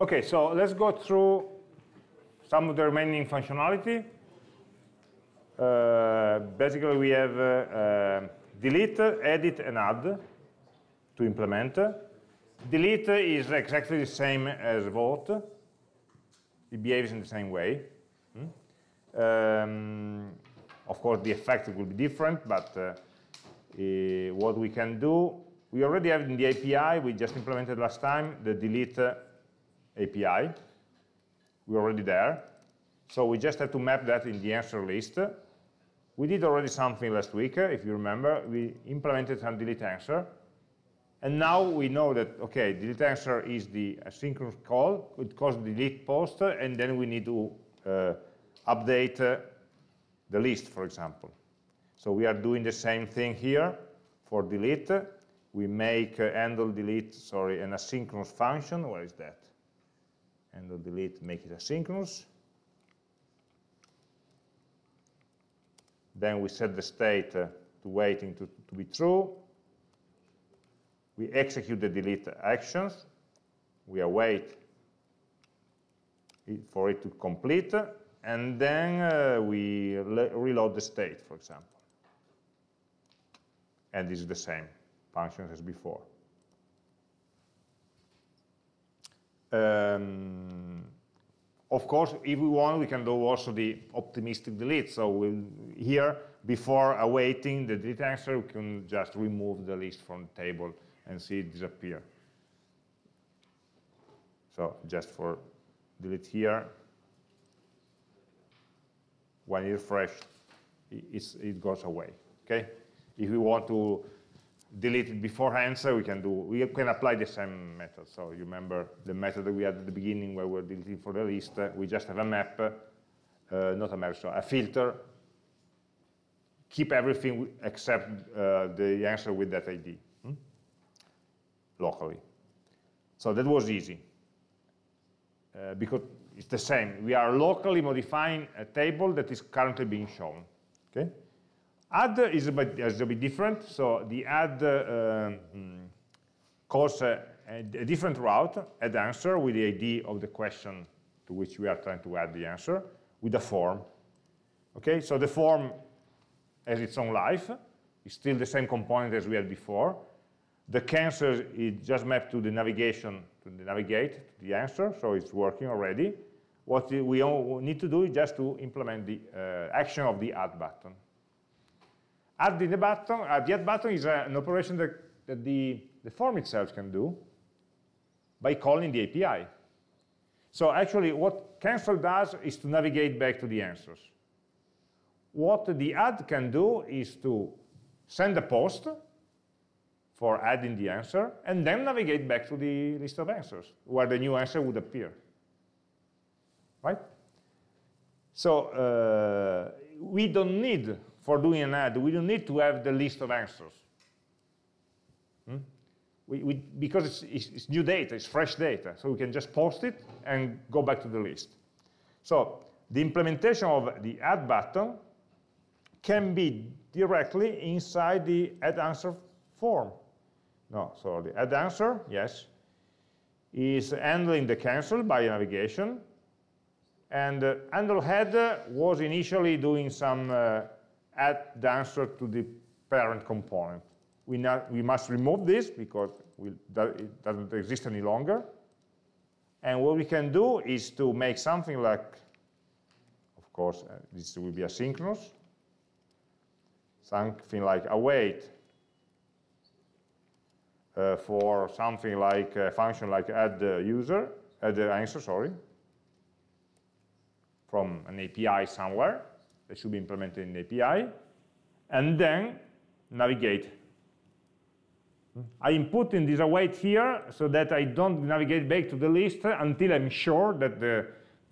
Okay, so let's go through some of the remaining functionality. Uh, basically, we have uh, uh, delete, edit, and add to implement. Delete is exactly the same as vote. It behaves in the same way. Hmm? Um, of course, the effect will be different, but uh, uh, what we can do, we already have in the API, we just implemented last time, the delete uh, API. We're already there. So we just have to map that in the answer list. We did already something last week, if you remember. We implemented some delete answer. And now we know that, okay, delete answer is the asynchronous call. It calls delete post, and then we need to uh, update uh, the list, for example. So we are doing the same thing here for delete. We make uh, handle delete, sorry, an asynchronous function. Where is that? Handle delete, make it asynchronous. Then we set the state uh, to waiting to, to be true. We execute the delete actions. We await for it to complete. And then uh, we reload the state, for example. And this is the same functions as before. Um, of course, if we want, we can do also the optimistic delete. So we'll, here, before awaiting the delete answer, we can just remove the list from the table and see it disappear. So just for delete here, when you refresh, it goes away. Okay. If we want to delete it beforehand, so we can do, we can apply the same method. So you remember the method that we had at the beginning where we're deleting for the list, we just have a map, uh, not a map, so a filter, keep everything except uh, the answer with that ID hmm? locally. So that was easy. Uh, because it's the same. We are locally modifying a table that is currently being shown. Okay? Add is a bit, is a bit different. So the add calls a, a, different route, add answer with the ID of the question to which we are trying to add the answer, with a form. Okay, so the form has its own life. It's still the same component as we had before. The cancel is just mapped to the navigation, to the navigate, to the answer, so it's working already. What we need to do is just to implement the uh, action of the add button. Adding the button, uh, the add button is an operation that, that the, the form itself can do by calling the API. So actually what cancel does is to navigate back to the answers. What the add can do is to send a post for adding the answer, and then navigate back to the list of answers, where the new answer would appear. Right? So uh, we don't need for doing an add, we don't need to have the list of answers. Hmm? We, we, because it's, it's, it's, new data, it's fresh data, so we can just post it and go back to the list. So the implementation of the add button can be directly inside the add answer form. No, so the add answer, yes, is handling the cancel by navigation. And uh, handle add was initially doing some uh, add the answer to the parent component. We, not, we must remove this because we, it doesn't exist any longer. And what we can do is to make something like, of course, uh, this will be asynchronous, something like await uh, for something like a function like add the user, add the answer, sorry, from an API somewhere that should be implemented in the API, and then navigate. I input in this await here so that I don't navigate back to the list until I'm sure that the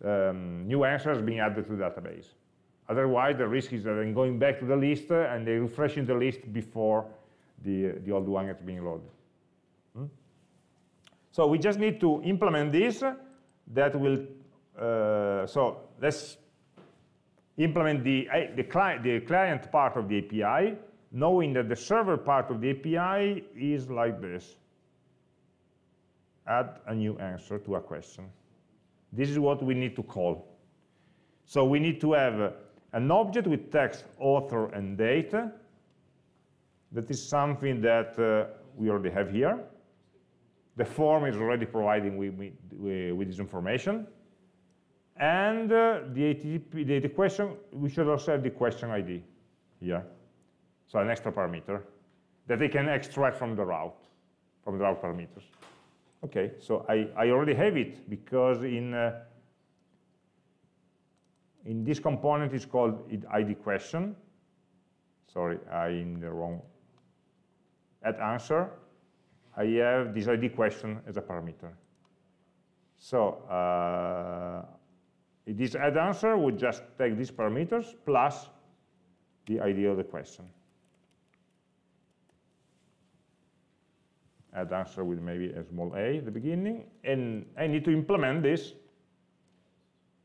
um, new answer has been added to the database. Otherwise, the risk is that I'm going back to the list and they refreshing the list before the, the old one has been loaded. Hmm? So we just need to implement this that will, uh, so let's implement the, the, cli the client part of the API, knowing that the server part of the API is like this. add a new answer to a question. This is what we need to call. So we need to have an object with text, author, and date. That is something that uh, we already have here. The form is already providing with, with, with this information. And uh, the, ATP, the, the question, we should also have the question ID here. So an extra parameter that they can extract from the route, from the route parameters. Okay, so I, I already have it because in, uh, in this component is called ID question. Sorry, I'm in the wrong, at answer, I have this ID question as a parameter. So uh, this add answer would just take these parameters plus the ID of the question. Add answer with maybe a small a at the beginning, and I need to implement this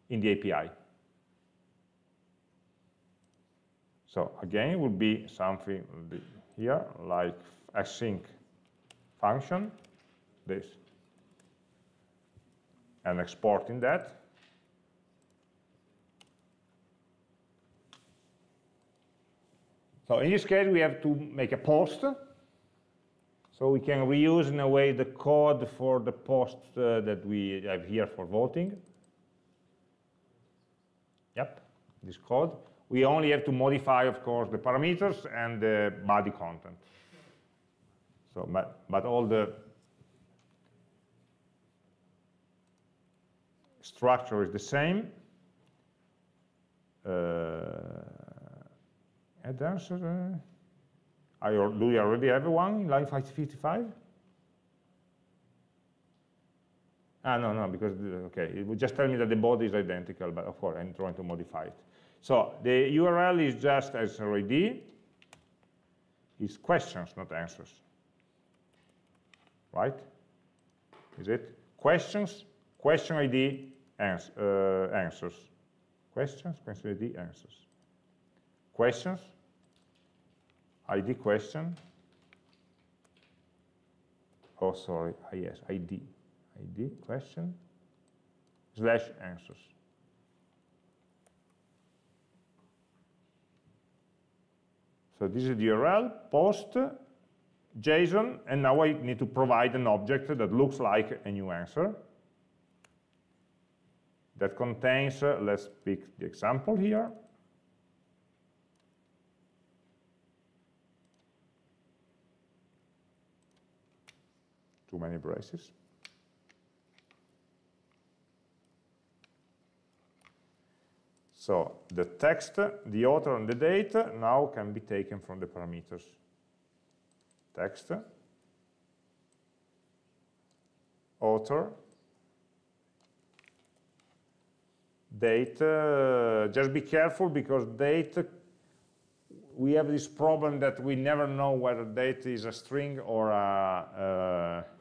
in the API. So again, it would be something here, like async function, this, and exporting that. So in this case, we have to make a post. So we can reuse, in a way, the code for the post uh, that we have here for voting. Yep, this code. We only have to modify, of course, the parameters and the body content. So, but, but all the structure is the same. Uh, add answer. Uh, I, do you already have one in line 55? Ah, no, no, because, okay, it would just tell me that the body is identical, but of course, I'm trying to modify it. So the URL is just as already, is questions, not answers right? Is it? Questions, question ID, ans uh, answers. Questions, question ID, answers. Questions, ID question. Oh, sorry, ah, yes, ID. ID, question, slash answers. So this is the URL, post, JSON, and now I need to provide an object that looks like a new answer that contains, uh, let's pick the example here. Too many braces. So the text, the author, and the date now can be taken from the parameters. Text, author, date, uh, just be careful because date, we have this problem that we never know whether date is a string or a, uh,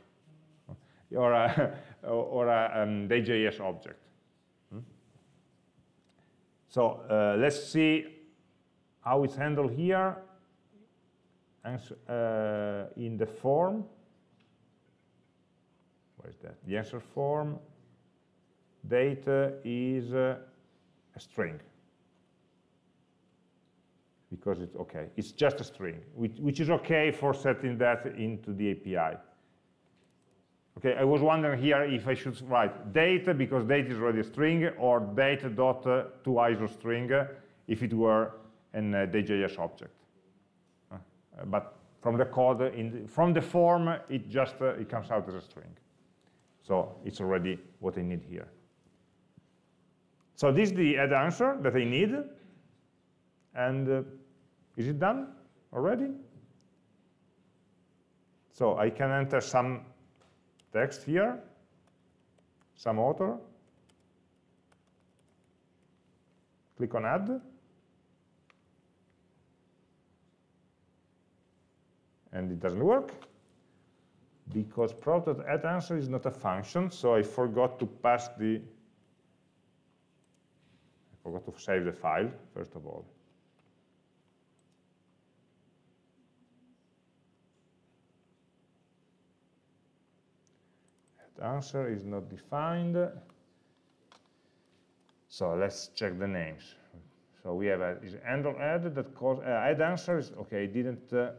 or a, or a um, day.js object. Hmm? So uh, let's see how it's handled here answer, uh, in the form, where is that? The answer form, data is uh, a string. Because it's okay, it's just a string, which, which is okay for setting that into the API. Okay, I was wondering here if I should write data because data is already a string or data dot to ISO string if it were an uh, day.js object. Uh, but from the code, the, from the form, it just uh, it comes out as a string. So it's already what I need here. So this is the add answer that I need. And uh, is it done already? So I can enter some text here, some author, click on add, and it doesn't work because product answer is not a function, so I forgot to pass the, I forgot to save the file, first of all. Answer is not defined. So let's check the names. So we have a, is handle add that uh, add answers. Okay, didn't uh,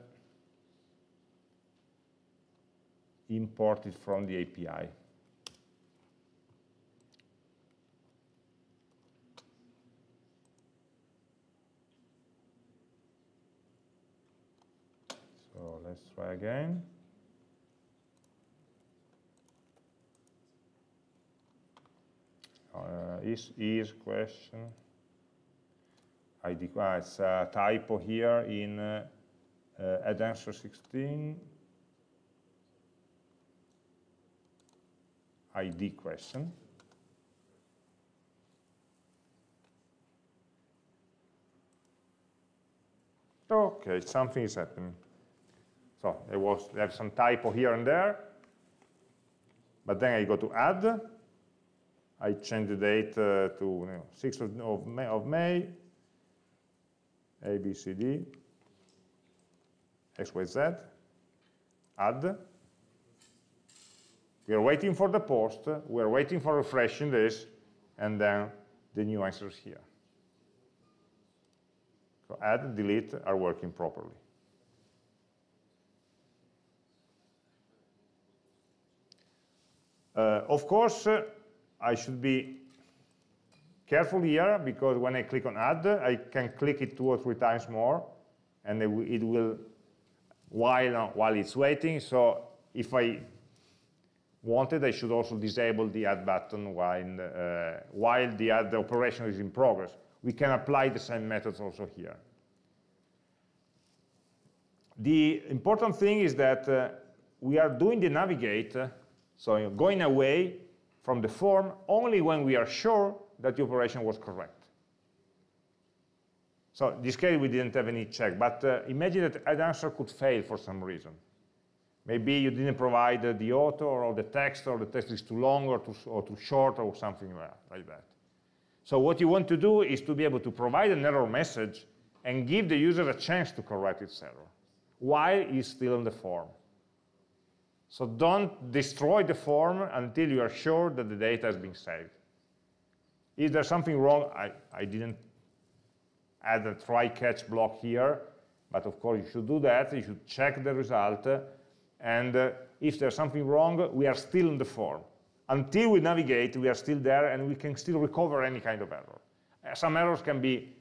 import it from the API. So let's try again. Uh, is is question. ID ah, it's a typo here in uh, uh, add answer 16 ID question. Okay something is happening. So there was there's some typo here and there but then I go to add I change the date uh, to you know, 6th of, May, of May, A, B, C, D, X, Y, Z, add. We are waiting for the post, we are waiting for refreshing this, and then the new answers here. So add, delete are working properly. Uh, of course, uh, I should be careful here because when I click on add, I can click it two or three times more and it will, while, while it's waiting, so if I wanted, I should also disable the add button while, uh, while the add operation is in progress. We can apply the same methods also here. The important thing is that uh, we are doing the navigate, so going away from the form only when we are sure that the operation was correct. So in this case, we didn't have any check, but uh, imagine that an answer could fail for some reason. Maybe you didn't provide uh, the author or the text, or the text is too long or too, or too short or something like that. So what you want to do is to be able to provide an error message and give the user a chance to correct its error while he's still in the form. So don't destroy the form until you are sure that the data has been saved. If there's something wrong, I, I didn't add a try-catch block here, but of course you should do that. You should check the result, and uh, if there's something wrong, we are still in the form. Until we navigate, we are still there, and we can still recover any kind of error. Uh, some errors can be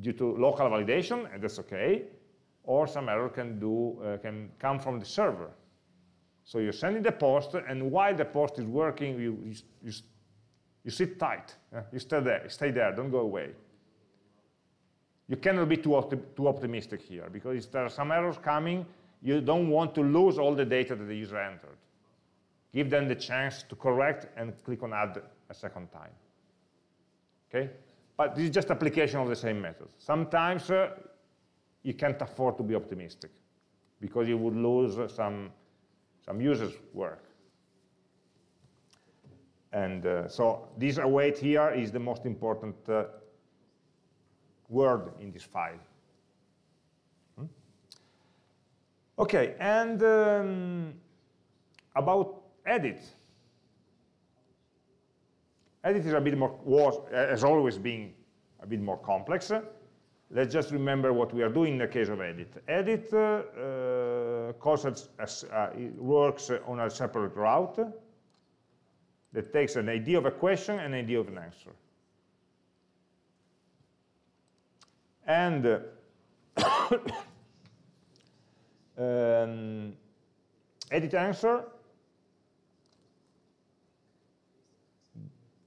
due to local validation, and that's okay, or some error can, do, uh, can come from the server. So you're sending the post, and while the post is working, you, you, you, you sit tight. You stay there, stay there, don't go away. You cannot be too, opti too optimistic here, because if there are some errors coming, you don't want to lose all the data that the user entered. Give them the chance to correct and click on add a second time. Okay? But this is just application of the same method. Sometimes uh, you can't afford to be optimistic because you would lose some some users work. And uh, so this await here is the most important uh, word in this file. Hmm? Okay, and um, about edit. Edit is a bit more, was, has always been a bit more complex. Let's just remember what we are doing in the case of edit. Edit uh, uh, calls as, uh, works on a separate route that takes an idea of a question and an idea of an answer. And uh, um, edit answer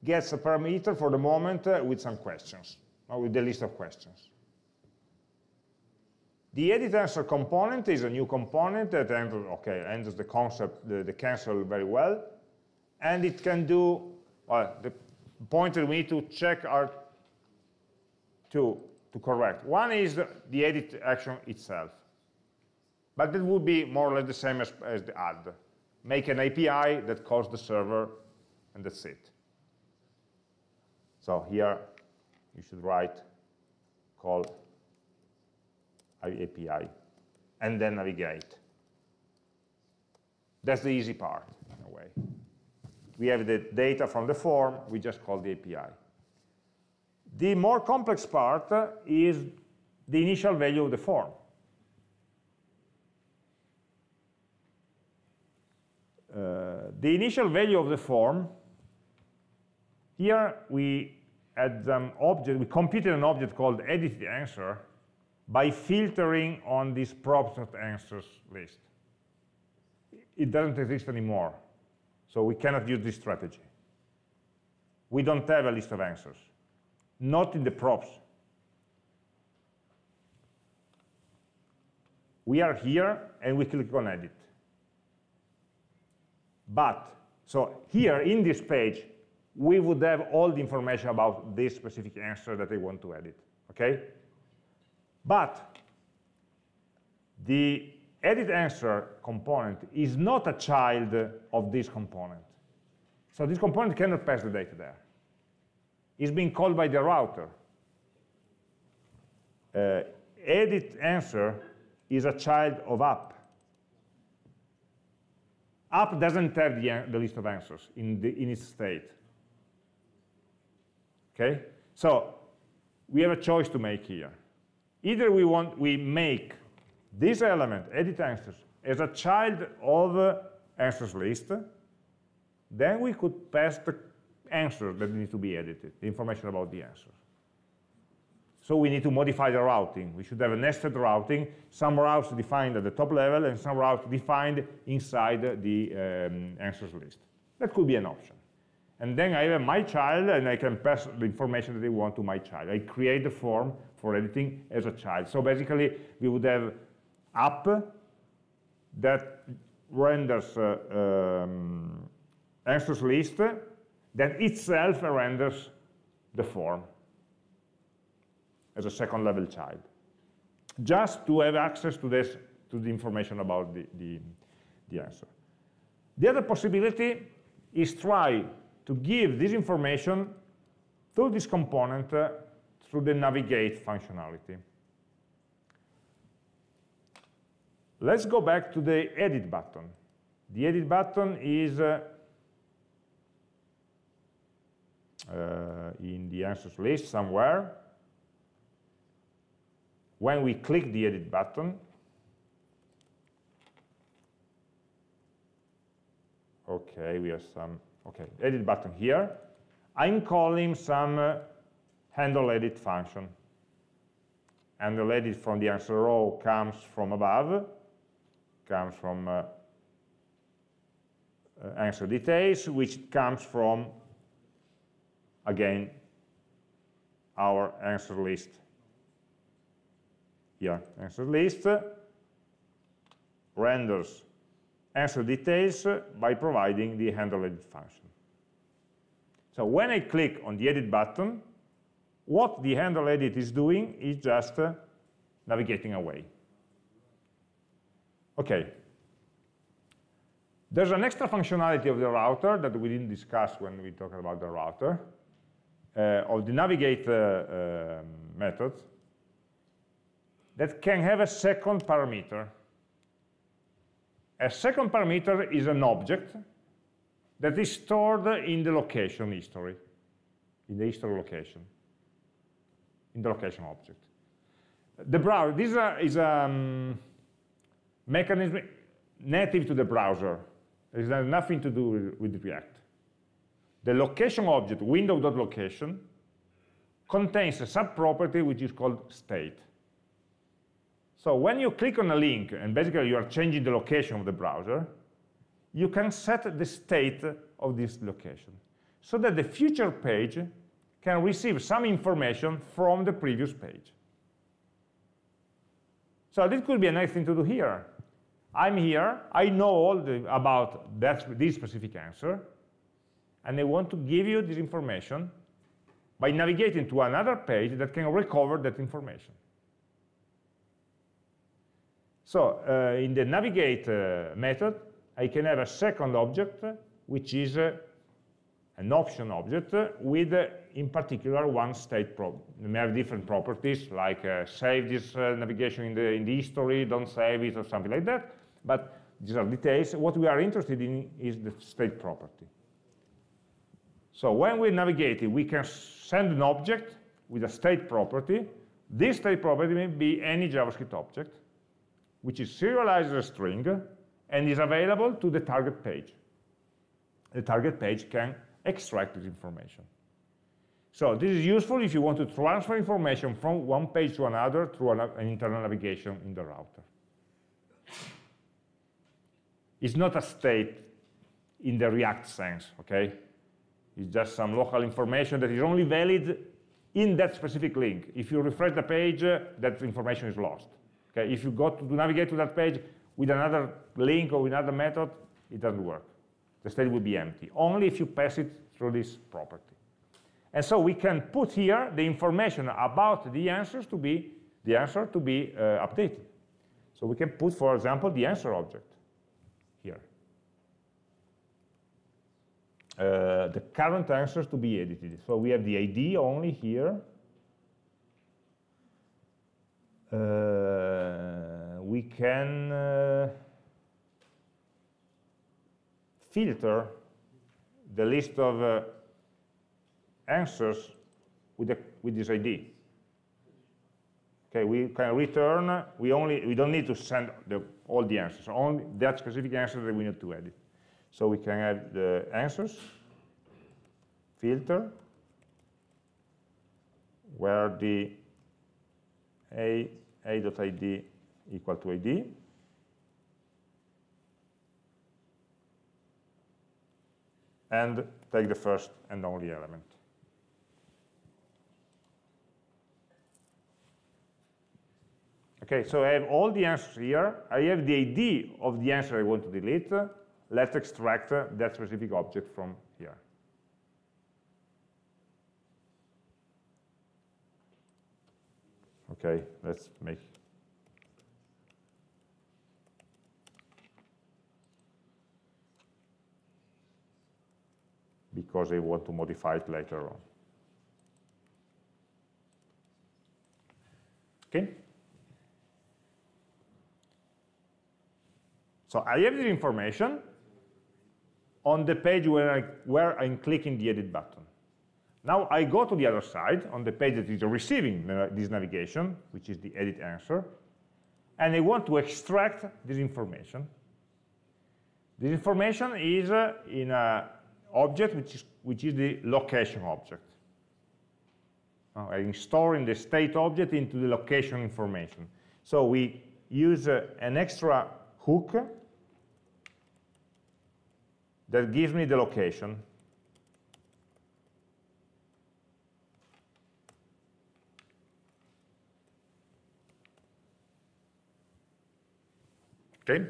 gets a parameter for the moment uh, with some questions, or with the list of questions. The edit answer component is a new component that enters, okay, enters the concept, the, the cancel very well. And it can do, well, the point that we need to check are two to correct. One is the, edit action itself. But it would be more or less the same as, as the add. Make an API that calls the server, and that's it. So here, you should write call API, and then navigate. That's the easy part, in a way. we have the data from the form, we just call the API. The more complex part is the initial value of the form. Uh, the initial value of the form, here we had an object, we computed an object called edited answer by filtering on this props answers list. It doesn't exist anymore, so we cannot use this strategy. We don't have a list of answers, not in the props. We are here, and we click on edit. But, so here in this page, we would have all the information about this specific answer that I want to edit, okay? But the edit answer component is not a child of this component. So this component cannot pass the data there. It's being called by the router. Uh, edit answer is a child of app. App doesn't have the, the list of answers in, the, in its state. Okay? So we have a choice to make here. Either we want we make this element, edit answers, as a child of uh, answers list, then we could pass the answers that need to be edited, the information about the answers. So we need to modify the routing. We should have a nested routing, some routes defined at the top level and some routes defined inside the um, answers list. That could be an option. And then I have my child and I can pass the information that I want to my child. I create the form for editing as a child. So basically, we would have app that renders uh, um, answers list that itself renders the form as a second level child, just to have access to this, to the information about the, the, the answer. The other possibility is try to give this information through this component uh, through the navigate functionality. Let's go back to the edit button. The edit button is uh, uh, in the answers list somewhere when we click the edit button, okay, we have some, okay, edit button here, I'm calling some uh, handle edit function. Handle edit from the answer row comes from above, comes from uh, uh, answer details, which comes from, again, our answer list here, answer list, renders answer details by providing the handle edit function. So when I click on the edit button, what the handle edit is doing is just uh, navigating away. Okay. There's an extra functionality of the router that we didn't discuss when we talked about the router, uh, of the navigate uh, um, method, that can have a second parameter. A second parameter is an object that is stored in the location history, in the history location, in the location object. The browser, this is a um, mechanism native to the browser. It has nothing to do with, with React. The location object, window.location, contains a subproperty which is called state. So when you click on a link, and basically you are changing the location of the browser, you can set the state of this location so that the future page can receive some information from the previous page. So this could be a nice thing to do here. I'm here, I know all the, about that, this specific answer, and I want to give you this information by navigating to another page that can recover that information. So uh, in the navigate uh, method, I can have a second object, which is uh, an option object with, in particular, one state problem. It may have different properties, like uh, save this uh, navigation in the, in the history, don't save it, or something like that. But these are details. What we are interested in is the state property. So when we navigate navigating, we can send an object with a state property. This state property may be any JavaScript object, which is serialized as a string and is available to the target page. The target page can extract this information. So this is useful if you want to transfer information from one page to another through an, an internal navigation in the router. It's not a state in the React sense, okay? It's just some local information that is only valid in that specific link. If you refresh the page, uh, that information is lost. Okay? If you go to, to navigate to that page with another link or another method, it doesn't work. The state will be empty, only if you pass it through this property. And so we can put here the information about the answers to be the answer to be uh, updated. So we can put, for example, the answer object here. Uh, the current answers to be edited. So we have the ID only here. Uh, we can uh, filter the list of uh, answers with, the, with this ID. Okay, we can return, we only, we don't need to send the, all the answers, only that specific answer that we need to edit. So we can add the answers, filter, where the a, a.id equal to id, and take the first and only element. Okay, so I have all the answers here. I have the ID of the answer I want to delete. Let's extract that specific object from here. Okay, let's make because they want to modify it later on. Okay? So I have this information on the page where, I, where I'm clicking the edit button. Now I go to the other side, on the page that is receiving this navigation, which is the edit answer, and I want to extract this information. This information is uh, in an object which is, which is the location object. Now, I'm storing the state object into the location information. So we use uh, an extra hook that gives me the location. Okay.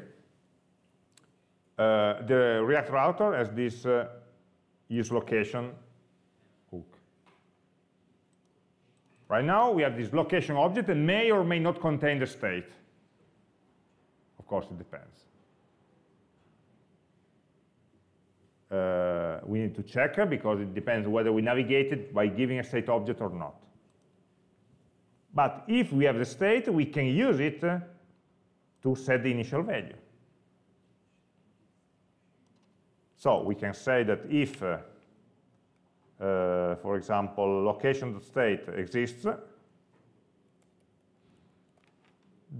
Uh, the React router has this uh, use location hook. Right now, we have this location object that may or may not contain the state. Of course, it depends. uh, we need to check because it depends whether we navigated by giving a state object or not. But if we have the state, we can use it to set the initial value. So we can say that if, uh, uh, for example, location.state exists,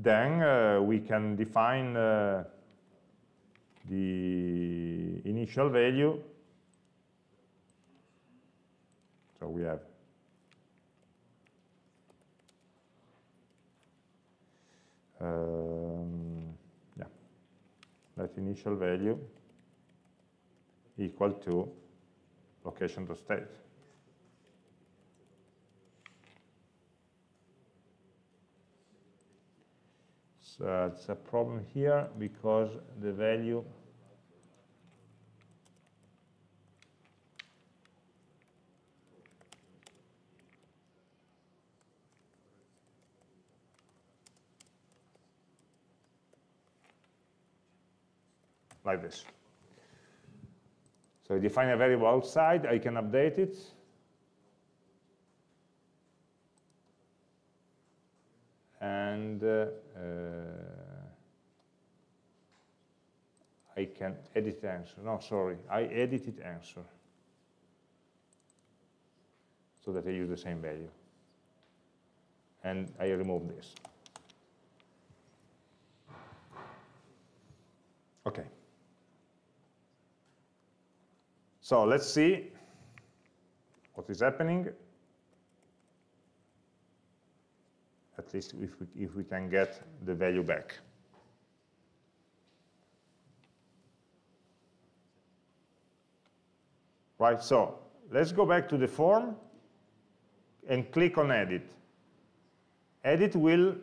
then uh, we can define uh, the initial value. So we have um, yeah, that initial value equal to location to state. So it's a problem here because the value like this. So I define a variable outside, I can update it. And uh, uh, I can edit answer. No, sorry, I edited answer. so that I use the same value. And I remove this. Okay. So let's see what is happening. At least if we, if we can get the value back. Right, so let's go back to the form and click on edit. Edit will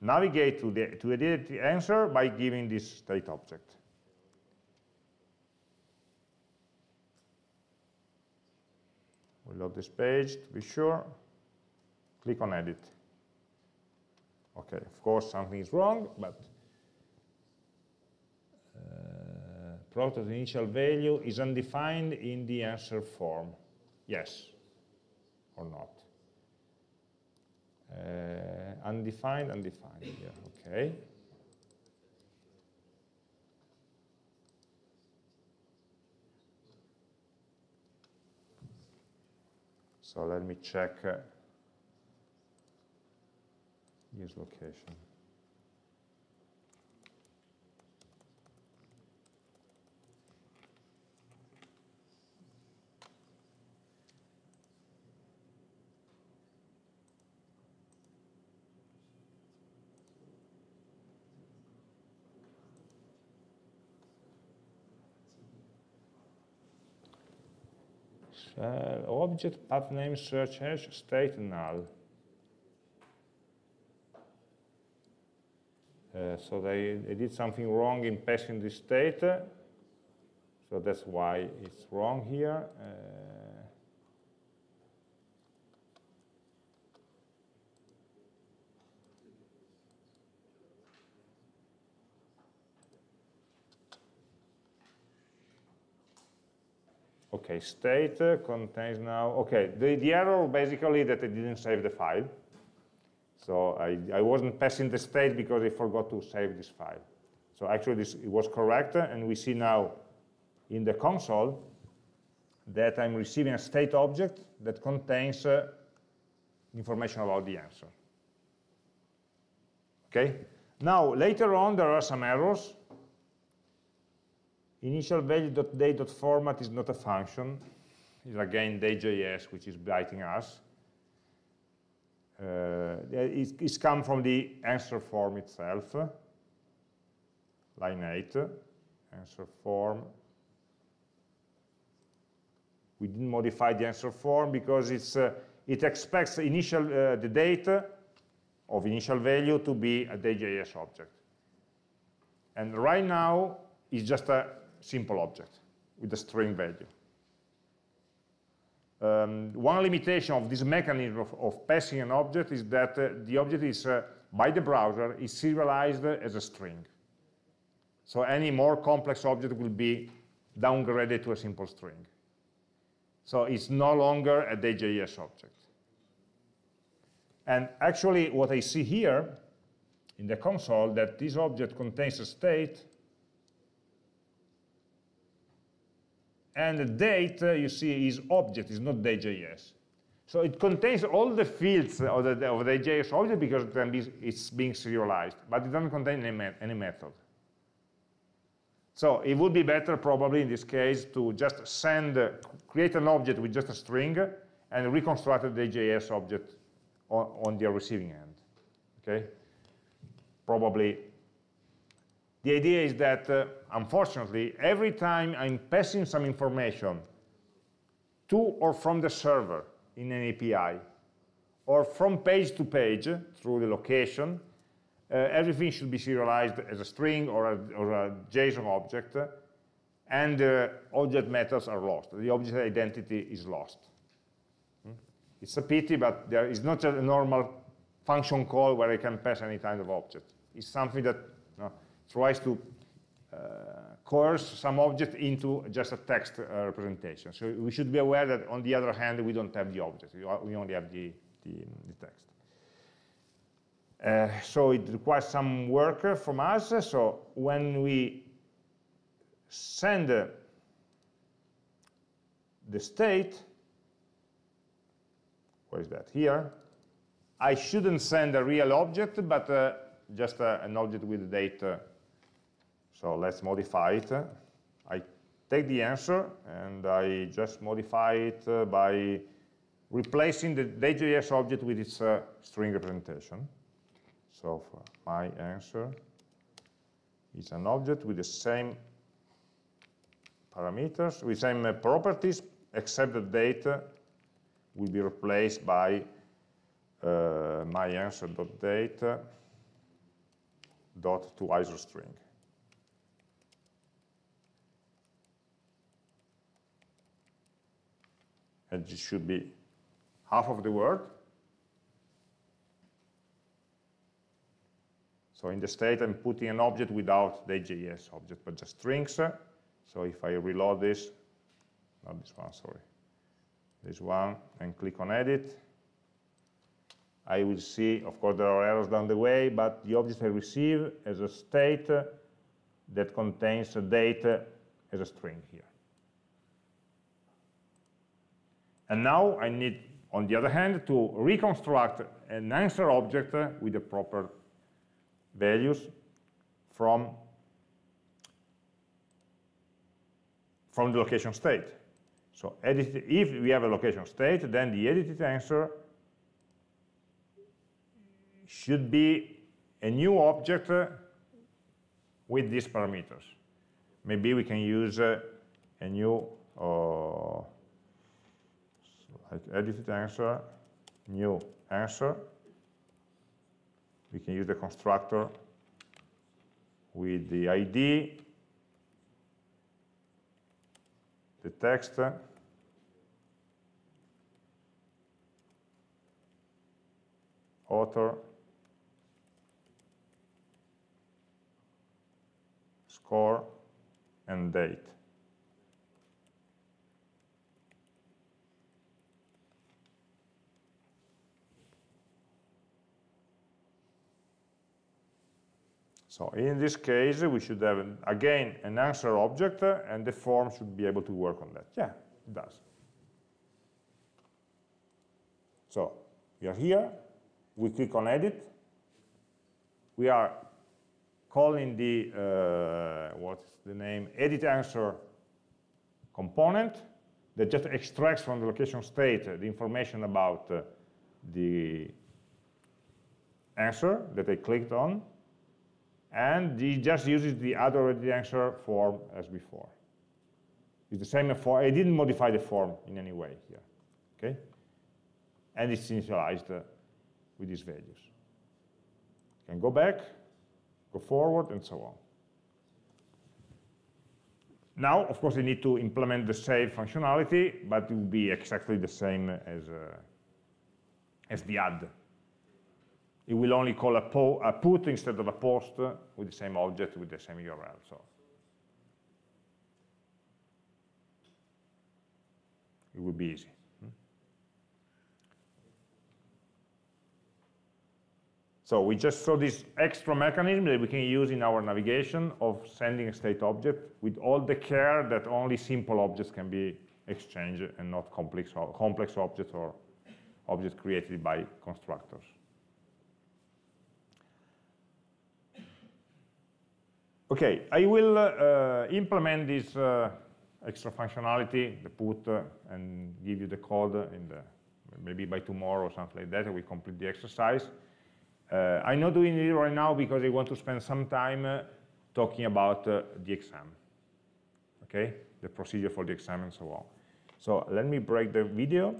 navigate to the, to the answer by giving this state object. We load this page to be sure. Click on edit. Okay, of course something is wrong, but product initial value is undefined in the answer form. Yes or not. Uh, undefined, undefined, yeah, okay. So let me check uh, use location. Uh, object path name search hash state null. Uh, so they, they, did something wrong in passing this state. So that's why it's wrong here. Uh, Okay, state contains now, okay, the, the error basically that I didn't save the file. So I, I wasn't passing the state because I forgot to save this file. So actually this it was correct, and we see now in the console that I'm receiving a state object that contains uh, information about the answer. Okay? Now, later on, there are some errors Initial value.date.format is not a function. It's again day.js, which is biting us. Uh, it's, it's come from the answer form itself, line 8, answer form. We didn't modify the answer form because it's, uh, it expects initial, uh, the date of initial value to be a day.js object. And right now, it's just a simple object with a string value. Um, one limitation of this mechanism of, of passing an object is that uh, the object is, uh, by the browser, is serialized as a string. So any more complex object will be downgraded to a simple string. So it's no longer a day.js object. And actually, what I see here in the console, that this object contains a state and the date, uh, you see, is object, is not day.js. So it contains all the fields of the, of the JS object because it's being serialized, but it doesn't contain any, any method. So it would be better probably in this case to just send, uh, create an object with just a string and reconstruct the JS object on, on the receiving end. Okay? Probably the idea is that, uh, unfortunately, every time I'm passing some information to or from the server in an API, or from page to page through the location, uh, everything should be serialized as a string or a, or a JSON object, and uh, object methods are lost. The object identity is lost. Hmm? It's a pity, but there is not a normal function call where I can pass any kind of object. It's something that tries to coerce some object into just a text uh, representation. So we should be aware that on the other hand, we don't have the object, we only have the, the, the text. Uh, so it requires some work from us. So when we send uh, the state, where is that? Here. I shouldn't send a real object, but uh, just uh, an object with the date. So let's modify it. I take the answer and I just modify it uh, by replacing the day.js object with its uh, string representation. So my answer is an object with the same parameters, with same uh, properties, except the date will be replaced by uh, my answer.date dot toISOString. And it should be half of the word. So in the state, I'm putting an object without the JS object, but just strings. So if I reload this, not this one, sorry, this one, and click on edit, I will see, of course, there are errors down the way, but the object I receive as a state that contains a date as a string here. And now I need, on the other hand, to reconstruct an answer object with the proper values from, from the location state. So edit, if we have a location state, then the edited answer should be a new object with these parameters. Maybe we can use a new, uh, like edited answer, new answer. We can use the constructor with the ID, the text, author, score, and date. So in this case, we should have, again, an answer object, and the form should be able to work on that. Yeah, it does. So we are here, we click on edit, we are calling the, uh, what's the name, edit answer component that just extracts from the location state the information about uh, the answer that I clicked on, and it just uses the other edit answer form as before. It's the same form. I didn't modify the form in any way here, okay? And it's initialized uh, with these values. You can go back, go forward, and so on. Now, of course, you need to implement the save functionality, but it will be exactly the same as, uh, as the add. It will only call a, a, put instead of a post with the same object, with the same URL. So it will be easy. Hmm? So we just saw this extra mechanism that we can use in our navigation of sending a state object with all the care that only simple objects can be exchanged and not complex, complex objects or objects created by constructors. Okay, I will uh, implement this uh, extra functionality, the put, uh, and give you the code in the, maybe by tomorrow or something like that, we complete the exercise. Uh, I'm not doing it right now because I want to spend some time uh, talking about uh, the exam, okay? The procedure for the exam and so on. So let me break the video.